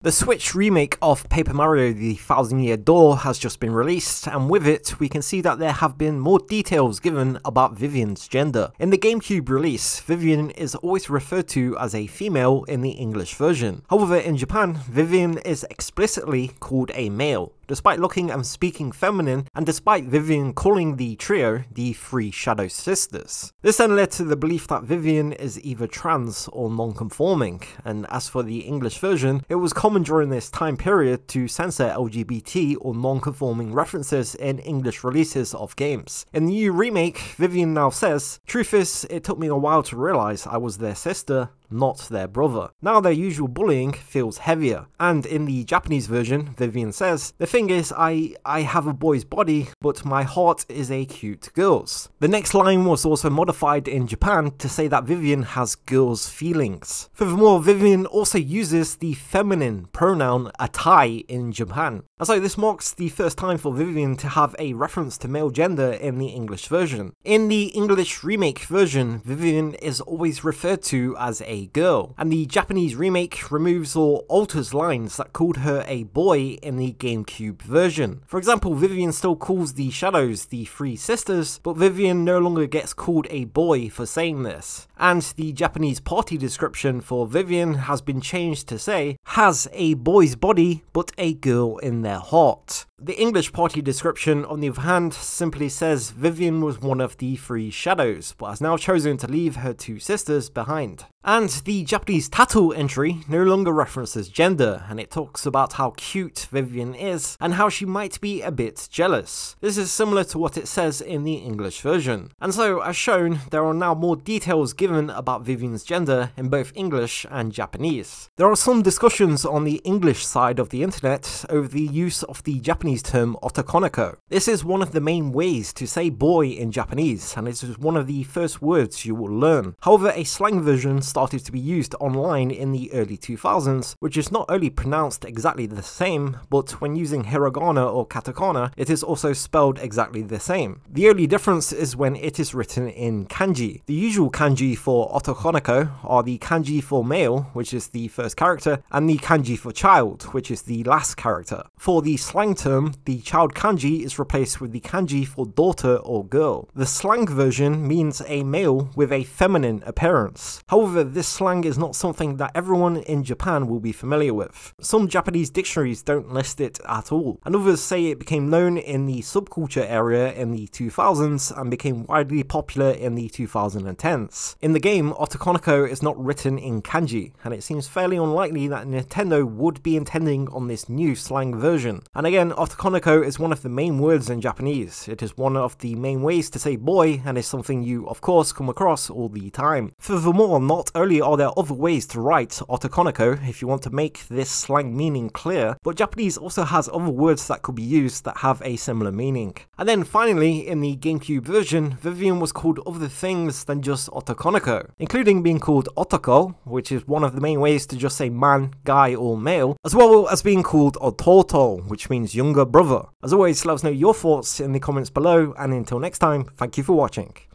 The Switch remake of Paper Mario The Thousand Year Door has just been released, and with it, we can see that there have been more details given about Vivian's gender. In the GameCube release, Vivian is always referred to as a female in the English version. However, in Japan, Vivian is explicitly called a male despite looking and speaking feminine, and despite Vivian calling the trio the Three Shadow Sisters. This then led to the belief that Vivian is either trans or non-conforming, and as for the English version, it was common during this time period to censor LGBT or non-conforming references in English releases of games. In the new remake, Vivian now says, Truth is, it took me a while to realise I was their sister, not their brother. Now their usual bullying feels heavier, and in the Japanese version, Vivian says, The thing is, I, I have a boy's body, but my heart is a cute girl's. The next line was also modified in Japan to say that Vivian has girl's feelings. Furthermore, Vivian also uses the feminine pronoun atai in Japan. And so this marks the first time for Vivian to have a reference to male gender in the English version. In the English remake version, Vivian is always referred to as a girl, and the Japanese remake removes or alters lines that called her a boy in the GameCube version. For example, Vivian still calls the Shadows the Three Sisters, but Vivian no longer gets called a boy for saying this. And the Japanese party description for Vivian has been changed to say, has a boy's body but a girl in their heart. The English party description, on the other hand, simply says Vivian was one of the three shadows, but has now chosen to leave her two sisters behind. And the Japanese title entry no longer references gender, and it talks about how cute Vivian is and how she might be a bit jealous. This is similar to what it says in the English version. And so, as shown, there are now more details given about Vivian's gender in both English and Japanese. There are some discussions on the English side of the internet over the use of the Japanese Japanese term otokonoko. This is one of the main ways to say boy in Japanese, and it is one of the first words you will learn. However, a slang version started to be used online in the early 2000s, which is not only pronounced exactly the same, but when using hiragana or katakana, it is also spelled exactly the same. The only difference is when it is written in kanji. The usual kanji for otokonoko are the kanji for male, which is the first character, and the kanji for child, which is the last character. For the slang term, term, the child kanji is replaced with the kanji for daughter or girl. The slang version means a male with a feminine appearance. However, this slang is not something that everyone in Japan will be familiar with. Some Japanese dictionaries don't list it at all, and others say it became known in the subculture area in the 2000s and became widely popular in the 2010s. In the game, Otokonoko is not written in kanji, and it seems fairly unlikely that Nintendo would be intending on this new slang version. And again, Otokonoko is one of the main words in Japanese. It is one of the main ways to say boy and is something you of course come across all the time. Furthermore, not only are there other ways to write Otokonoko if you want to make this slang meaning clear, but Japanese also has other words that could be used that have a similar meaning. And then finally, in the GameCube version, Vivian was called other things than just Otokonoko, including being called Otoko, which is one of the main ways to just say man, guy or male, as well as being called Ototo, which means younger brother. As always, let us know your thoughts in the comments below, and until next time, thank you for watching.